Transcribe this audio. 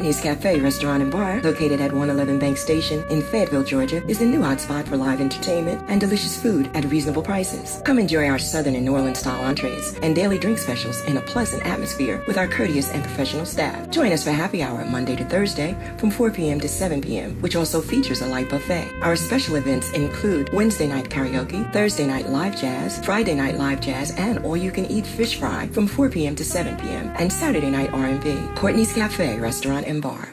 Courtney's Cafe Restaurant and Bar, located at 111 Banks Station in Fayetteville, Georgia, is the new hotspot for live entertainment and delicious food at reasonable prices. Come enjoy our Southern and New Orleans style entrees and daily drink specials in a pleasant atmosphere with our courteous and professional staff. Join us for happy hour Monday to Thursday from 4 p.m. to 7 p.m., which also features a light buffet. Our special events include Wednesday night karaoke, Thursday night live jazz, Friday night live jazz, and all-you-can-eat fish fry from 4 p.m. to 7 p.m., and Saturday night R&B. Courtney's Cafe Restaurant and Bar.